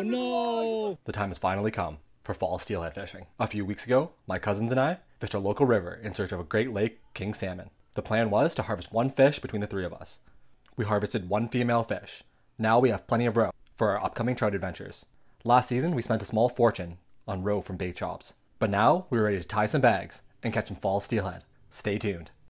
Oh, no! The time has finally come for fall steelhead fishing. A few weeks ago, my cousins and I fished a local river in search of a Great Lake king salmon. The plan was to harvest one fish between the three of us. We harvested one female fish. Now we have plenty of roe for our upcoming trout adventures. Last season, we spent a small fortune on roe from bait shops. But now we're ready to tie some bags and catch some fall steelhead. Stay tuned.